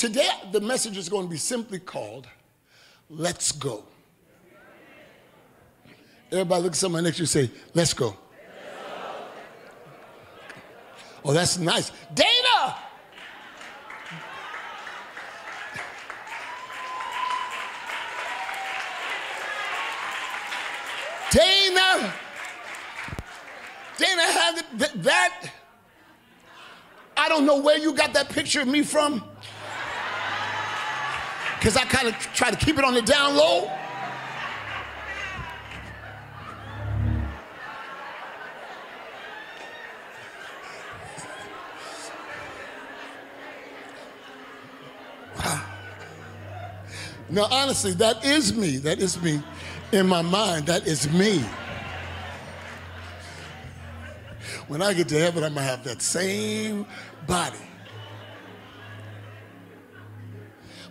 today the message is going to be simply called Let's Go. Everybody look at somebody next to you say, Let's go. Oh, that's nice. Dana! Dana! Dana had that. I don't know where you got that picture of me from. Because I kind of try to keep it on the down low. Now, honestly, that is me. That is me in my mind. That is me. When I get to heaven, I'm going to have that same body.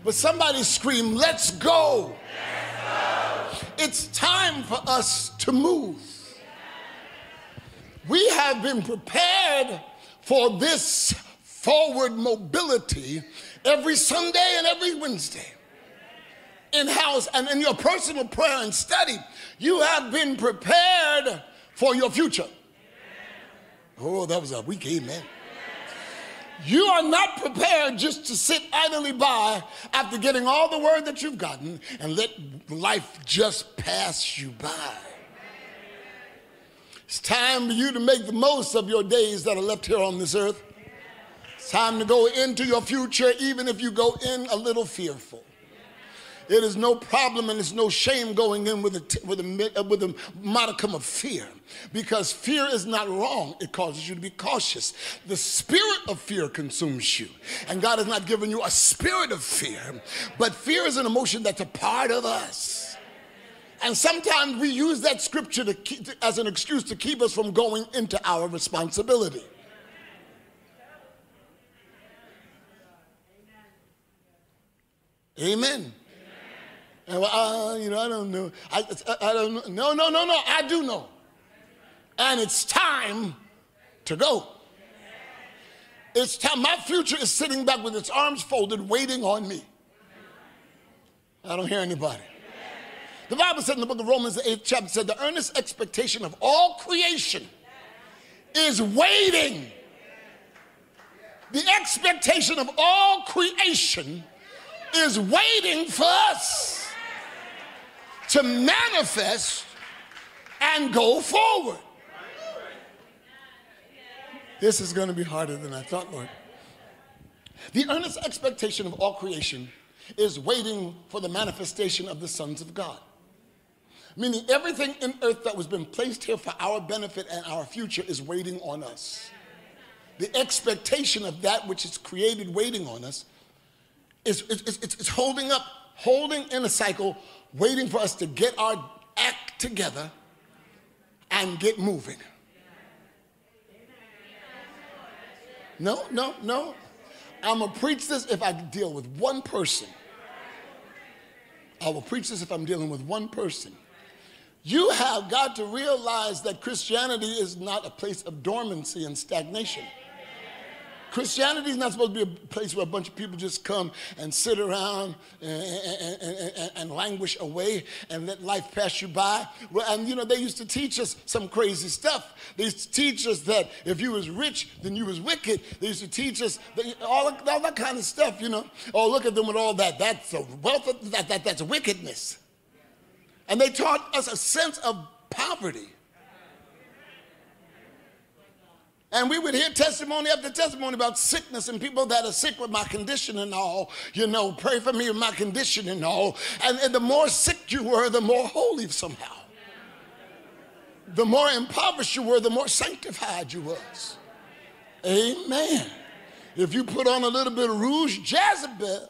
But somebody scream, Let's go. Let's go. It's time for us to move. We have been prepared for this forward mobility every Sunday and every Wednesday in house and in your personal prayer and study, you have been prepared for your future. Oh, that was a weak amen. You are not prepared just to sit idly by after getting all the word that you've gotten and let life just pass you by. It's time for you to make the most of your days that are left here on this earth. It's time to go into your future, even if you go in a little fearful. It is no problem and it's no shame going in with a, with a, uh, with a modicum of fear because fear is not wrong. It causes you to be cautious. The spirit of fear consumes you. And God has not given you a spirit of fear, but fear is an emotion that's a part of us. And sometimes we use that scripture to keep, as an excuse to keep us from going into our responsibility. Amen. And well, uh, you know, I don't know. I, I, I don't know. No, no, no, no. I do know. And it's time to go. It's time. My future is sitting back with its arms folded, waiting on me. I don't hear anybody. The Bible said in the book of Romans, the eighth chapter, said the earnest expectation of all creation is waiting. The expectation of all creation is waiting for us to manifest and go forward. This is going to be harder than I thought, Lord. The earnest expectation of all creation is waiting for the manifestation of the sons of God. Meaning everything in earth that was been placed here for our benefit and our future is waiting on us. The expectation of that which is created waiting on us is, is, is, is holding up, holding in a cycle waiting for us to get our act together and get moving. No, no, no. I'm going to preach this if I deal with one person. I will preach this if I'm dealing with one person. You have got to realize that Christianity is not a place of dormancy and stagnation. Christianity is not supposed to be a place where a bunch of people just come and sit around and, and, and, and, languish away and let life pass you by. Well, and you know, they used to teach us some crazy stuff. They used to teach us that if you was rich, then you was wicked. They used to teach us that, all, all that kind of stuff, you know. Oh, look at them with all that. That's a wealth of, that, that, that's wickedness. And they taught us a sense of poverty. And we would hear testimony after testimony about sickness and people that are sick with my condition and all. You know, pray for me with my condition and all. And, and the more sick you were, the more holy somehow. The more impoverished you were, the more sanctified you was. Amen. If you put on a little bit of rouge, Jezebel.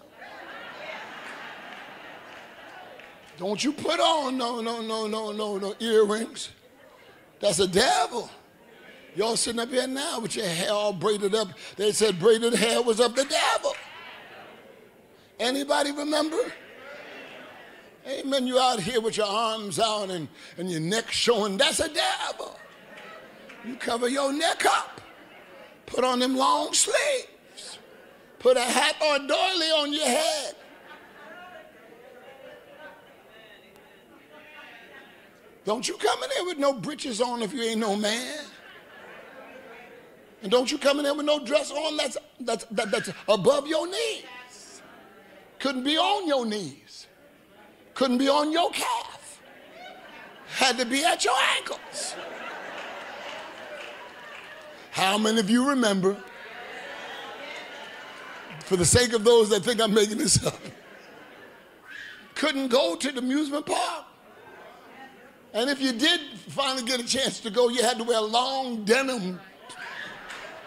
Don't you put on no, no, no, no, no, no earrings. That's a devil. Y'all sitting up here now with your hair all braided up. They said braided hair was of the devil. Anybody remember? Amen. You out here with your arms out and, and your neck showing. That's a devil. You cover your neck up. Put on them long sleeves. Put a hat or a doily on your head. Don't you come in there with no breeches on if you ain't no man. And don't you come in there with no dress on that's, that's, that, that's above your knees. Couldn't be on your knees. Couldn't be on your calf. Had to be at your ankles. How many of you remember, for the sake of those that think I'm making this up, couldn't go to the amusement park? And if you did finally get a chance to go, you had to wear long denim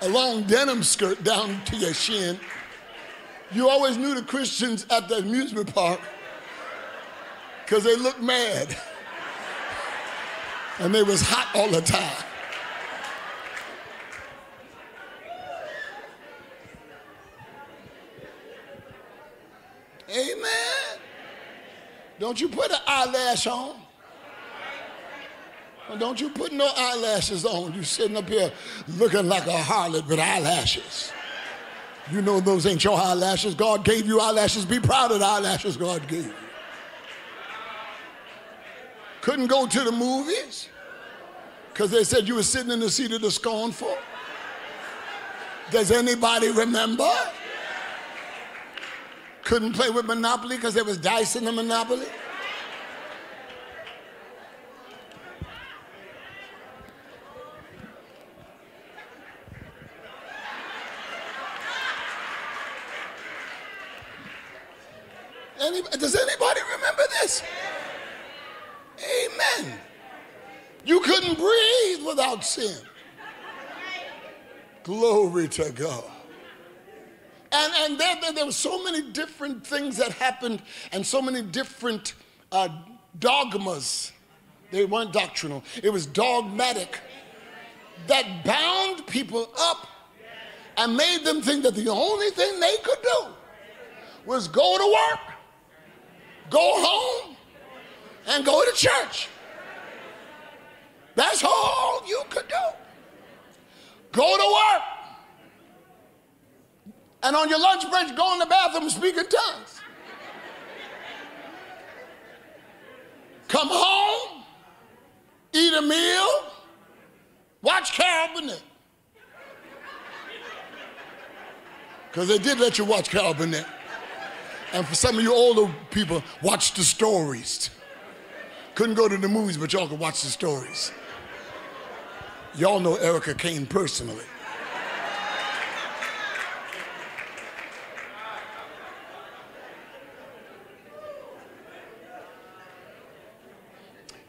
a long denim skirt down to your shin. You always knew the Christians at the amusement park because they looked mad. And they was hot all the time. Amen. Don't you put an eyelash on. Well, don't you put no eyelashes on. You sitting up here looking like a harlot with eyelashes. You know those ain't your eyelashes. God gave you eyelashes. Be proud of the eyelashes God gave you. Couldn't go to the movies because they said you were sitting in the seat of the scornful. Does anybody remember? Couldn't play with Monopoly because there was dice in the Monopoly. Does anybody remember this? Amen. You couldn't breathe without sin. Glory to God. And, and there, there, there were so many different things that happened and so many different uh, dogmas. They weren't doctrinal, it was dogmatic that bound people up and made them think that the only thing they could do was go to work go home and go to church. That's all you could do. Go to work. And on your lunch break, go in the bathroom and speak in tongues. Come home, eat a meal, watch Carol Burnett. Because they did let you watch Carol Burnett. And for some of you older people, watch the stories. Couldn't go to the movies, but y'all could watch the stories. Y'all know Erica Kane personally.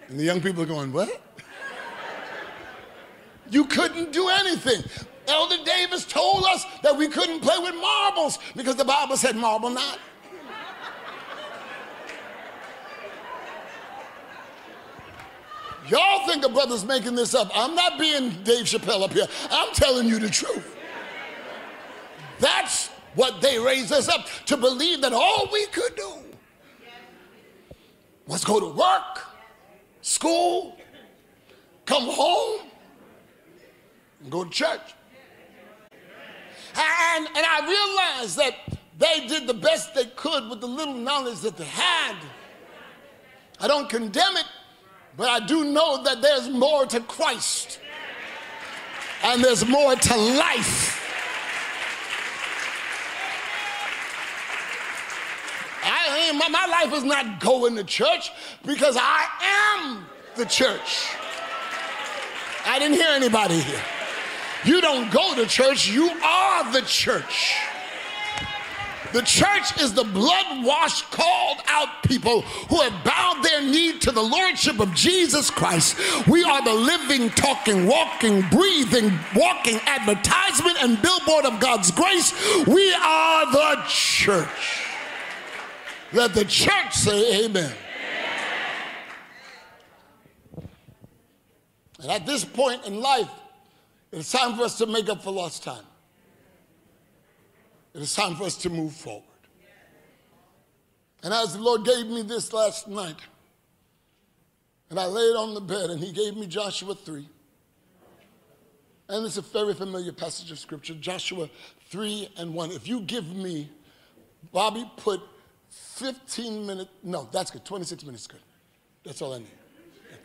And the young people are going, What? You couldn't do anything. Elder Davis told us that we couldn't play with marbles because the Bible said marble not. Y'all think a brother's making this up. I'm not being Dave Chappelle up here. I'm telling you the truth. That's what they raised us up to believe that all we could do was go to work, school, come home, and go to church. And, and I realized that they did the best they could with the little knowledge that they had. I don't condemn it but I do know that there's more to Christ and there's more to life. I my, my life is not going to church because I am the church. I didn't hear anybody here. You don't go to church, you are the church. The church is the blood washed, called out people who have bowed their knee to the lordship of Jesus Christ. We are the living, talking, walking, breathing, walking advertisement and billboard of God's grace. We are the church. Let the church say amen. And at this point in life, it's time for us to make up for lost time. It is time for us to move forward. And as the Lord gave me this last night, and I laid on the bed, and He gave me Joshua 3. And it's a very familiar passage of scripture, Joshua 3 and 1. If you give me, Bobby, put 15 minutes, no, that's good, 26 minutes good. That's all I need.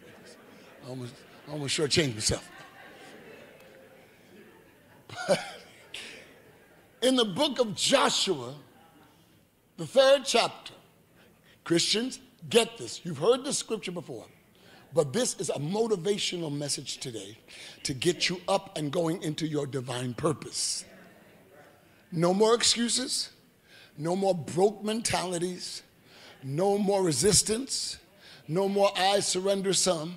I almost, I almost shortchanged myself. But in the book of Joshua, the third chapter, Christians, get this. You've heard the scripture before. But this is a motivational message today to get you up and going into your divine purpose. No more excuses, no more broke mentalities, no more resistance, no more I surrender some.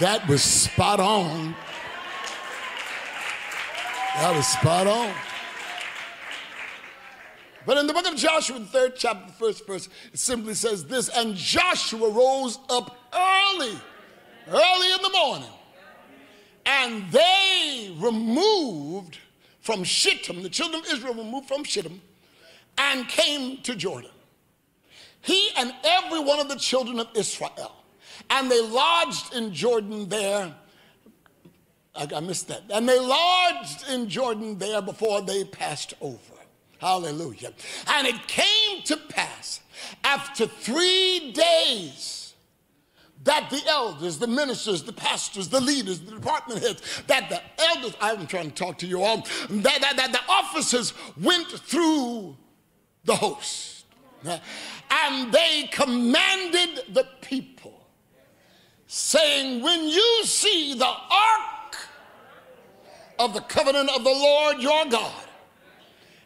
That was spot on. That was spot on. But in the book of Joshua, the third chapter, the first verse, it simply says this And Joshua rose up early, early in the morning, and they removed from Shittim, the children of Israel removed from Shittim, and came to Jordan. He and every one of the children of Israel. And they lodged in Jordan there. I, I missed that. And they lodged in Jordan there before they passed over. Hallelujah. And it came to pass after three days that the elders, the ministers, the pastors, the leaders, the department heads, that the elders, I'm trying to talk to you all, that, that, that the officers went through the host. And they commanded the people, saying, When you see the ark of the covenant of the Lord your God,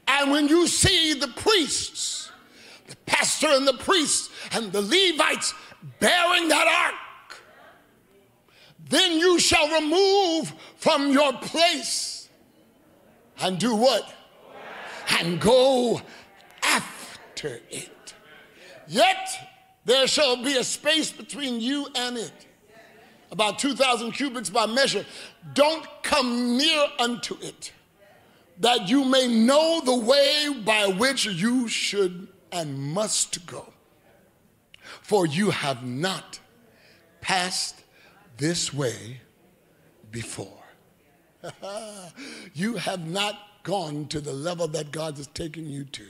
and when you see the priests, the pastor and the priests and the Levites bearing that ark, then you shall remove from your place and do what? And go after it. Yet there shall be a space between you and it, about 2,000 cubits by measure. Don't come near unto it that you may know the way by which you should and must go. For you have not passed this way before. you have not gone to the level that God has taken you to.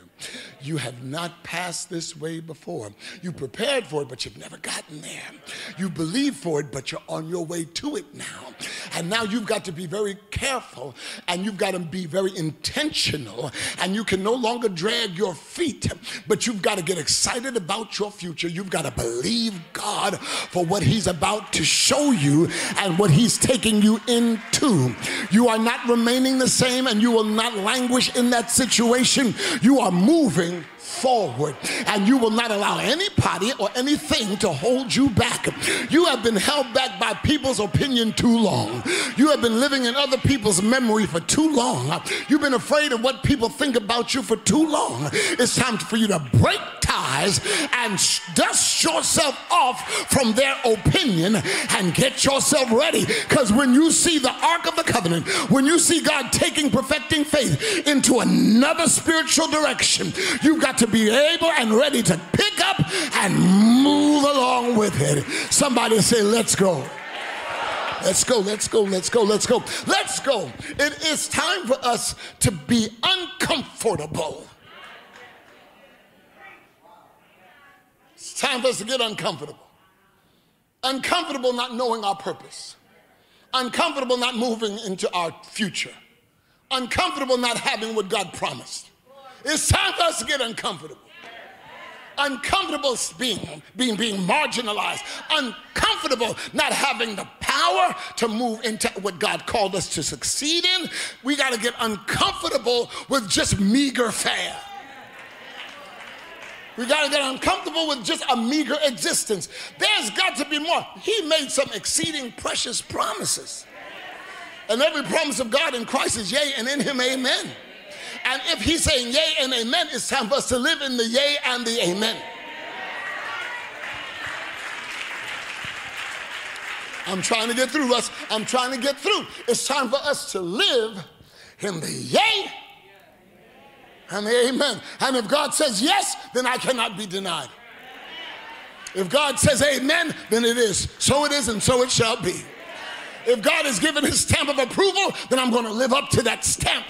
You have not passed this way before. You prepared for it, but you've never gotten there. You believe for it, but you're on your way to it now. And now you've got to be very careful and you've got to be very intentional. And you can no longer drag your feet, but you've got to get excited about your future. You've got to believe God for what He's about to show you and what He's taking you into. You are not remaining the same and you will not languish in that situation. You are moving forward and you will not allow anybody or anything to hold you back. You have been held back by people's opinion too long. You have been living in other people's memory for too long. You've been afraid of what people think about you for too long. It's time for you to break ties and dust yourself off from their opinion and get yourself ready. Because when you see the Ark of the Covenant, when you see God taking perfecting faith into another spiritual direction, you've got to be able and ready to pick up and move along with it. Somebody say, Let's go. Let's go, let's go, let's go, let's go, let's go. It is time for us to be uncomfortable. It's time for us to get uncomfortable. Uncomfortable not knowing our purpose. Uncomfortable not moving into our future. Uncomfortable not having what God promised. It's time for us to get uncomfortable. Uncomfortable being, being, being marginalized, uncomfortable not having the power to move into what God called us to succeed in. We got to get uncomfortable with just meager fare. We got to get uncomfortable with just a meager existence. There's got to be more. He made some exceeding precious promises. And every promise of God in Christ is yea, and in him, amen. And if he's saying yea and amen, it's time for us to live in the yea and the amen. I'm trying to get through us. I'm trying to get through. It's time for us to live in the yea and the amen. And if God says yes, then I cannot be denied. If God says amen, then it is. So it is, and so it shall be. If God has given his stamp of approval, then I'm going to live up to that stamp.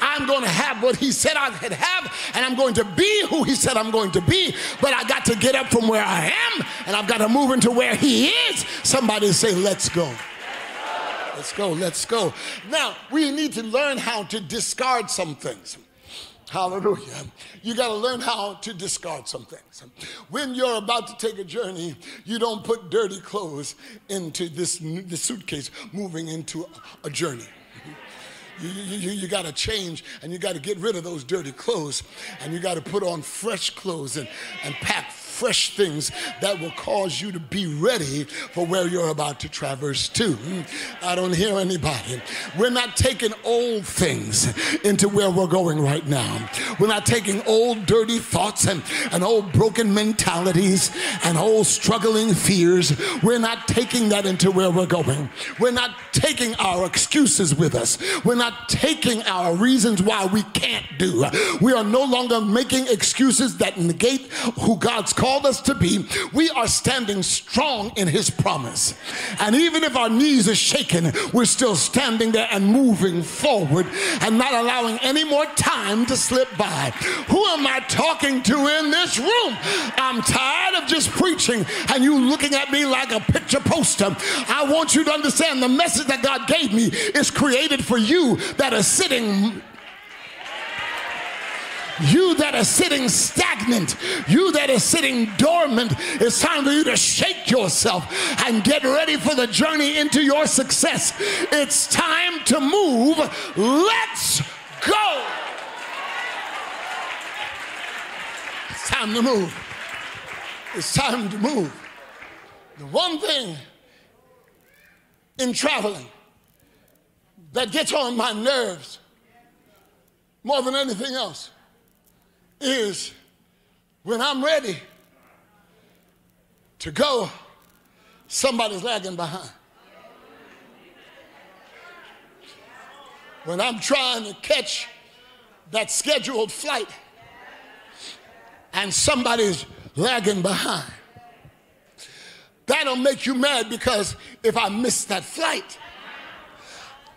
I'm going to have what he said I could have, and I'm going to be who he said I'm going to be. But I got to get up from where I am, and I've got to move into where he is. Somebody say, Let's go. Let's go, let's go. Now, we need to learn how to discard some things. Hallelujah. You got to learn how to discard some things. When you're about to take a journey, you don't put dirty clothes into this, this suitcase moving into a journey. You, you, you got to change and you got to get rid of those dirty clothes and you got to put on fresh clothes and, and pack fresh things that will cause you to be ready for where you're about to traverse to. Hmm. I don't hear anybody. We're not taking old things into where we're going right now. We're not taking old dirty thoughts and, and old broken mentalities and old struggling fears. We're not taking that into where we're going. We're not taking our excuses with us. We're not taking our reasons why we can't do. We are no longer making excuses that negate who God's called us to be, we are standing strong in his promise. And even if our knees are shaken, we're still standing there and moving forward and not allowing any more time to slip by. Who am I talking to in this room? I'm tired of just preaching and you looking at me like a picture poster. I want you to understand the message that God gave me is created for you that are sitting you that are sitting stagnant, you that are sitting dormant, it's time for you to shake yourself and get ready for the journey into your success. It's time to move. Let's go. It's time to move. It's time to move. The one thing in traveling that gets on my nerves more than anything else is when I'm ready to go, somebody's lagging behind. When I'm trying to catch that scheduled flight and somebody's lagging behind. That'll make you mad because if I miss that flight,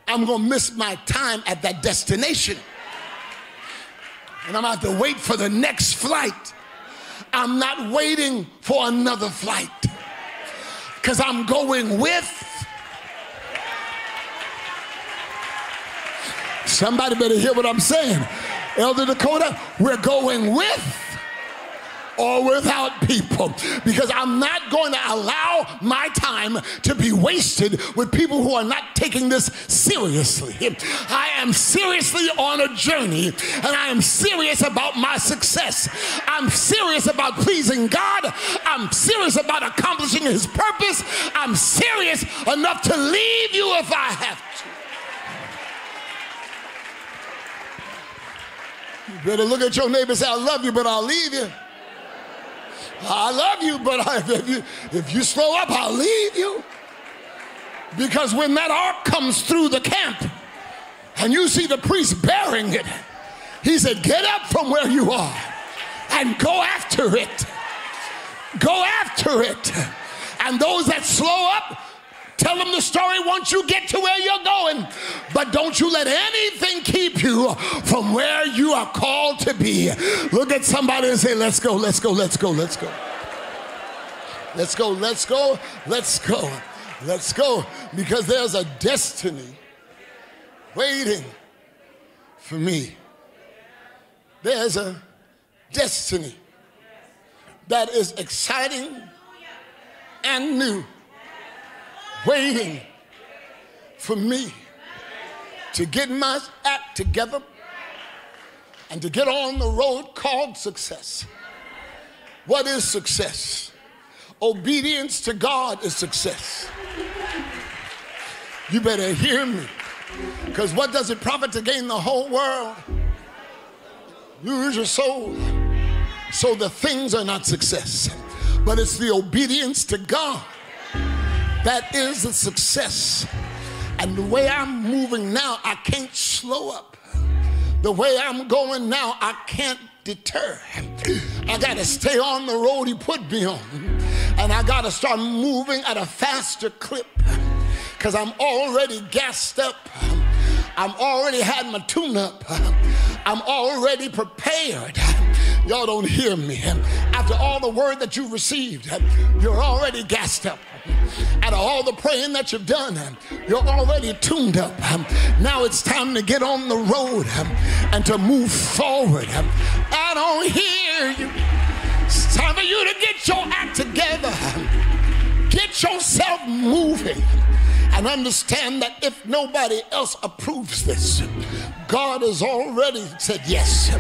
I'm gonna miss my time at that destination and I'm going to to wait for the next flight. I'm not waiting for another flight because I'm going with. Somebody better hear what I'm saying. Elder Dakota, we're going with or without people because I'm not going to allow my time to be wasted with people who are not taking this seriously. I am seriously on a journey and I am serious about my success. I'm serious about pleasing God. I'm serious about accomplishing His purpose. I'm serious enough to leave you if I have to. You better look at your neighbor and say, I love you, but I'll leave you. I love you, but if you, if you slow up, I'll leave you. Because when that ark comes through the camp and you see the priest bearing it, he said, Get up from where you are and go after it. Go after it. And those that slow up, Tell them the story once you get to where you're going. But don't you let anything keep you from where you are called to be. Look at somebody and say, Let's go, let's go, let's go, let's go. Let's go, let's go, let's go, let's go. Because there's a destiny waiting for me. There's a destiny that is exciting and new waiting for me to get my act together and to get on the road called success. What is success? Obedience to God is success. You better hear me. Because what does it profit to gain the whole world? Lose your soul. So the things are not success, but it's the obedience to God that is a success. And the way I'm moving now, I can't slow up. The way I'm going now, I can't deter. I got to stay on the road he put me on. And I got to start moving at a faster clip because I'm already gassed up. I'm already had my tune up. I'm already prepared. Y'all don't hear me. After all the word that you received, you're already gassed up. Out of all the praying that you've done, you're already tuned up. Now it's time to get on the road and to move forward. I don't hear you. It's time for you to get your act together. Get yourself moving and understand that if nobody else approves this, God has already said yes.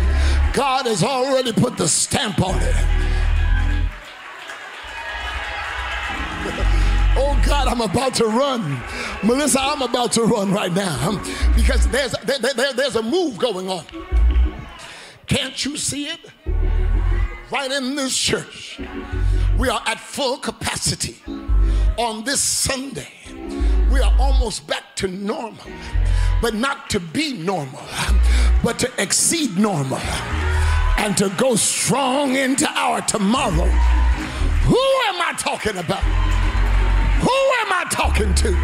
God has already put the stamp on it. God, I'm about to run. Melissa, I'm about to run right now because there's, there, there, there's a move going on. Can't you see it? Right in this church, we are at full capacity on this Sunday we are almost back to normal, but not to be normal, but to exceed normal and to go strong into our tomorrow. Who am I talking about? Who am I talking to?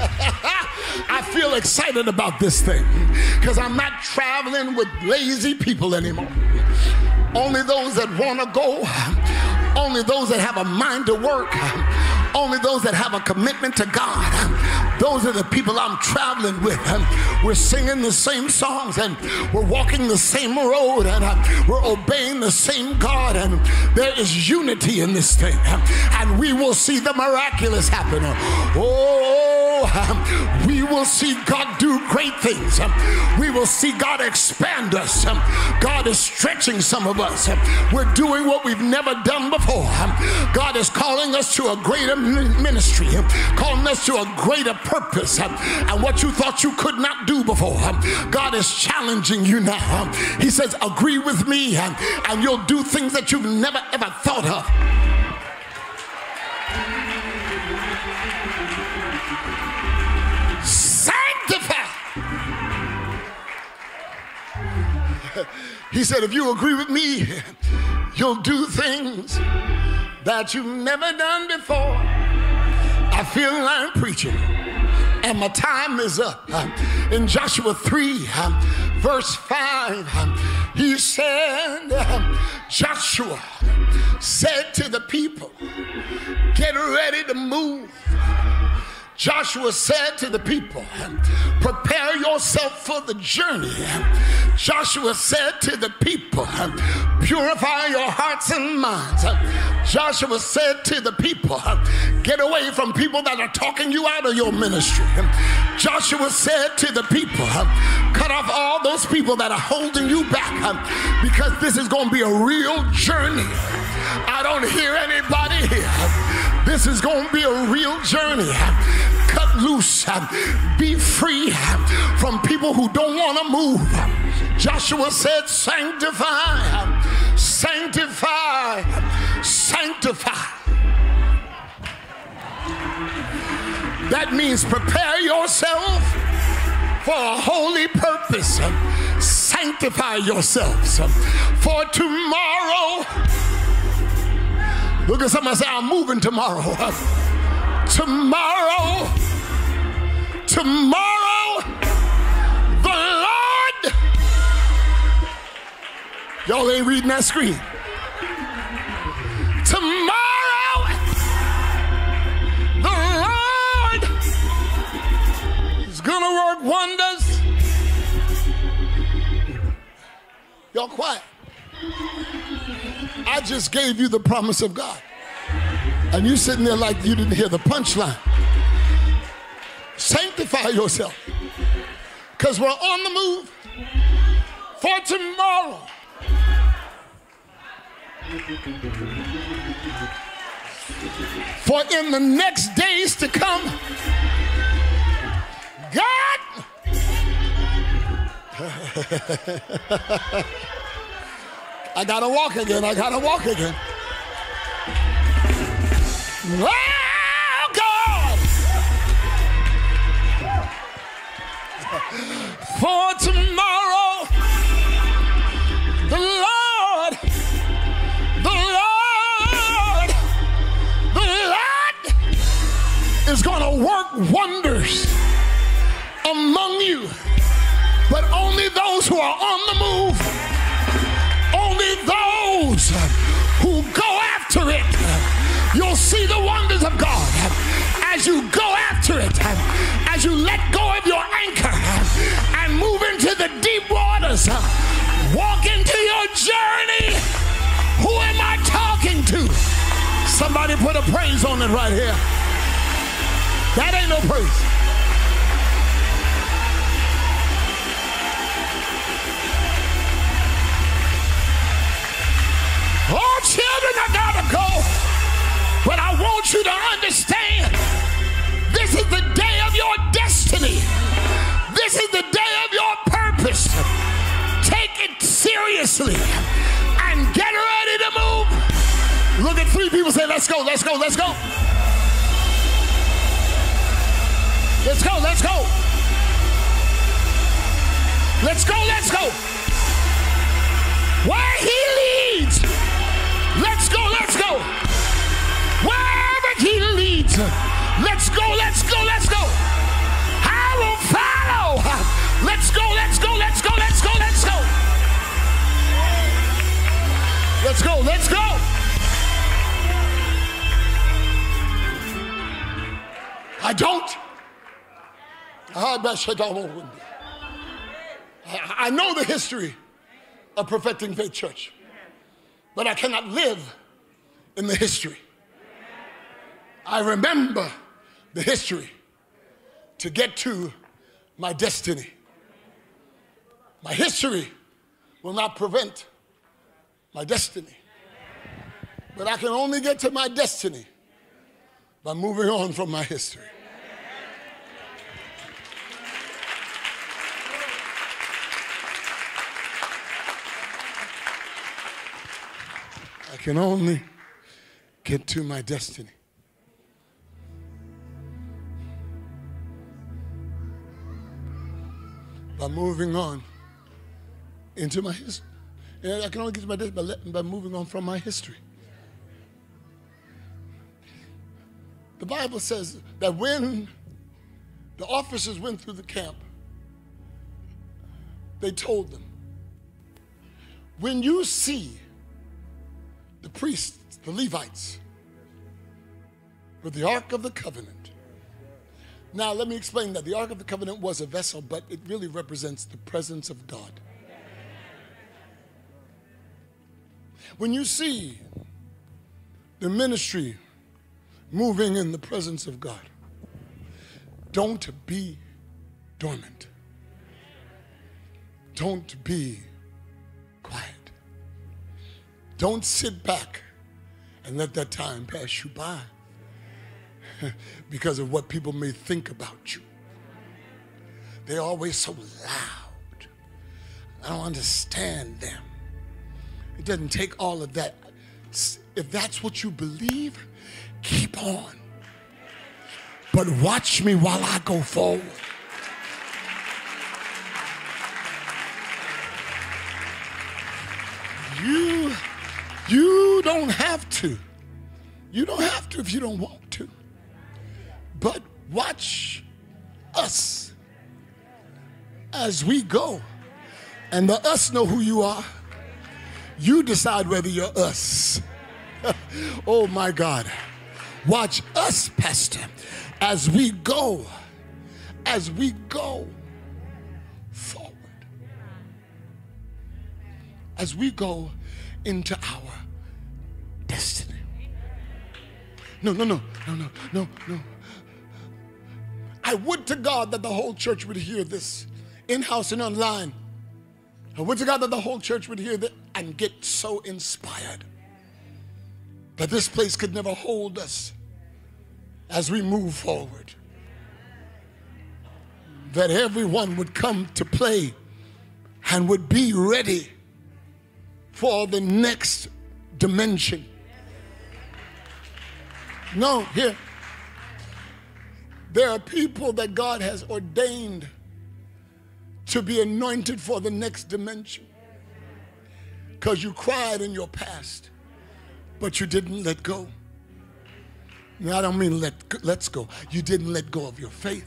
I feel excited about this thing because I'm not traveling with lazy people anymore. Only those that want to go, only those that have a mind to work, only those that have a commitment to God. Those are the people I'm traveling with. And We're singing the same songs and we're walking the same road and uh, we're obeying the same God. And there is unity in this thing. And we will see the miraculous happen. Oh, Um, we will see God do great things. Um, we will see God expand us. Um, God is stretching some of us. We're doing what we've never done before. God is calling us to a greater ministry, calling us to a greater purpose. And what you thought you could not do before, God is challenging you now. He says, Agree with me, and you'll do things that you've never ever thought of. Sanctify. He said, If you agree with me, you'll do things that you've never done before. I feel like I'm preaching, and my time is up. In Joshua 3, verse 5, he said, Joshua said to the people, Get ready to move Joshua said to the people, Prepare yourself for the journey. Joshua said to the people, Purify your hearts and minds. Joshua said to the people, Get away from people that are talking you out of your ministry. Joshua said to the people, Cut off all those people that are holding you back because this is going to be a real journey. I don't hear anybody here. This is going to be a real journey. Cut loose, be free from people who don't want to move. Joshua said, Sanctify, sanctify, sanctify. That means prepare yourself for a holy purpose. Sanctify yourselves for tomorrow Look at somebody say, I'm moving tomorrow. tomorrow, tomorrow, the Lord. Y'all ain't reading that screen. Tomorrow, the Lord is going to work wonders. Y'all quiet. I just gave you the promise of God. And you sitting there like you didn't hear the punchline. Sanctify yourself. Because we're on the move for tomorrow. For in the next days to come, God. I gotta walk again. I gotta walk again. Oh, God! For tomorrow, wonders among you, but only those who are on the move, only those who go after it. You'll see the wonders of God as you go after it, as you let go of your anchor and move into the deep waters. Walk into your journey. Who am I talking to? Somebody put a praise on it right here. That ain't no praise. Oh, children, I gotta go. But I want you to understand this is the day of your destiny. This is the day of your purpose. Take it seriously and get ready to move. Look at three people say, Let's go, let's go, let's go. Let's go, let's go. Let's go, let's go. Where he leads, let's go, let's go. Wherever he leads, let's go, let's go, let's go. I will follow. Let's go, let's go, let's go, let's go, let's go. Let's go, let's go. I don't. Ah, I know the history of Perfecting Faith Church, but I cannot live in the history. I remember the history to get to my destiny. My history will not prevent my destiny. But I can only get to my destiny by moving on from my history. Can only get to my destiny. By moving on into my history. And I can only get to my destiny by, by moving on from my history. The Bible says that when the officers went through the camp, they told them, when you see the priests, the Levites, with the Ark of the Covenant. Now, let me explain that. The Ark of the Covenant was a vessel, but it really represents the presence of God. When you see the ministry moving in the presence of God, don't be dormant. Don't be. Don't sit back and let that time pass you by because of what people may think about you. They're always so loud. I don't understand them. It doesn't take all of that. If that's what you believe, keep on. But watch me while I go forward. Don't have to. You don't have to if you don't want to. But watch us as we go. And the us know who you are. You decide whether you're us. oh my God. Watch us, Pastor, as we go, as we go forward, as we go into our No, no, no, no, no, no, no. I would to God that the whole church would hear this in house and online. I would to God that the whole church would hear that and get so inspired that this place could never hold us as we move forward. That everyone would come to play and would be ready for the next dimension. No, here. There are people that God has ordained to be anointed for the next dimension. Because you cried in your past, but you didn't let go. No, I don't mean let let's go. You didn't let go of your faith.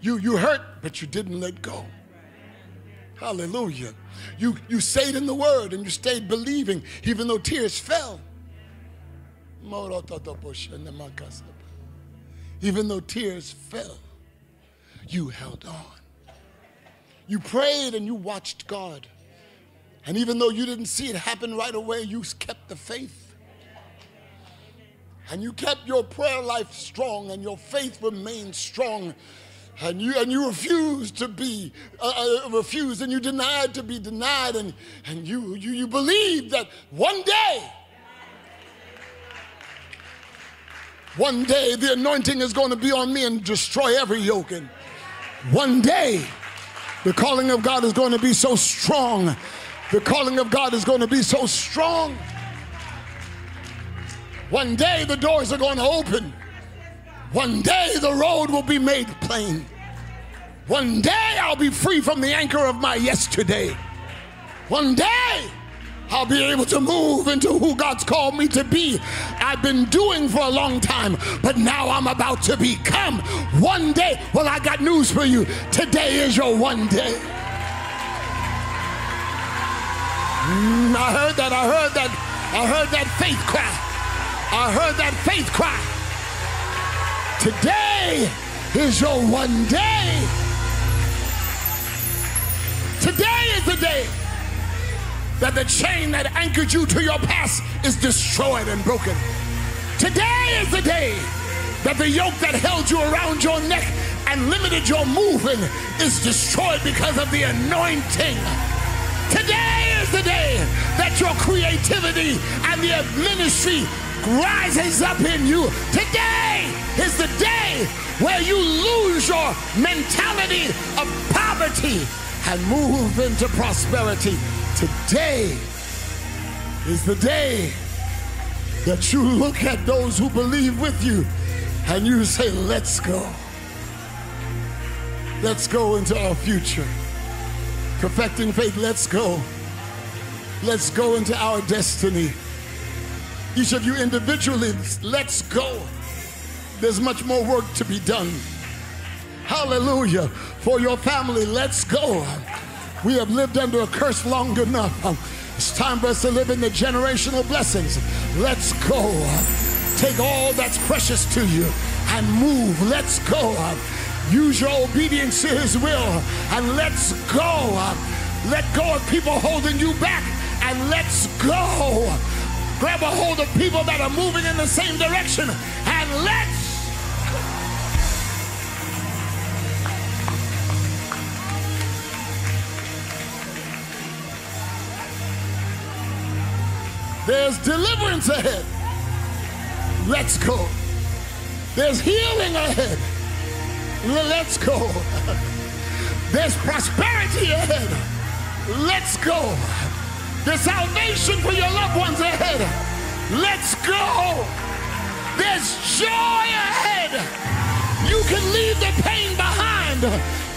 You you hurt, but you didn't let go. Hallelujah. You you stayed in the word and you stayed believing even though tears fell. Even though tears fell, you held on. You prayed and you watched God. And even though you didn't see it happen right away, you kept the faith. And you kept your prayer life strong and your faith remained strong. And you, and you refused to be uh, uh, refused and you denied to be denied and, and you, you, you believed that one day one day the anointing is going to be on me and destroy every yoke and one day the calling of God is going to be so strong the calling of God is going to be so strong. One day the doors are going to open. One day the road will be made plain. One day I'll be free from the anchor of my yesterday. One day I'll be able to move into who God's called me to be. I've been doing for a long time, but now I'm about to become. One day, well, I got news for you. Today is your one day. Mm, I heard that. I heard that. I heard that faith cry. I heard that faith cry. Today is your one day. Today is the day that the chain that anchored you to your past is destroyed and broken. Today is the day that the yoke that held you around your neck and limited your moving is destroyed because of the anointing. Today is the day that your creativity and the ministry rises up in you. Today is the day where you lose your mentality of poverty and move into prosperity. Today is the day that you look at those who believe with you and you say, Let's go. Let's go into our future. Perfecting faith, let's go. Let's go into our destiny. Each of you individually, let's go. There's much more work to be done. Hallelujah. For your family, let's go. We have lived under a curse long enough. It's time for us to live in the generational blessings. Let's go. Take all that's precious to you and move. Let's go. Use your obedience to his will and let's go. Let go of people holding you back and let's go. Grab a hold of people that are moving in the same direction and let's There's deliverance ahead. Let's go. There's healing ahead. Let's go. There's prosperity ahead. Let's go. There's salvation for your loved ones ahead. Let's go. There's joy ahead. You can leave the pain behind.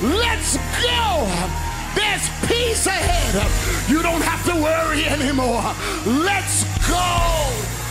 Let's go. There's peace ahead. You don't have to worry anymore. Let's go.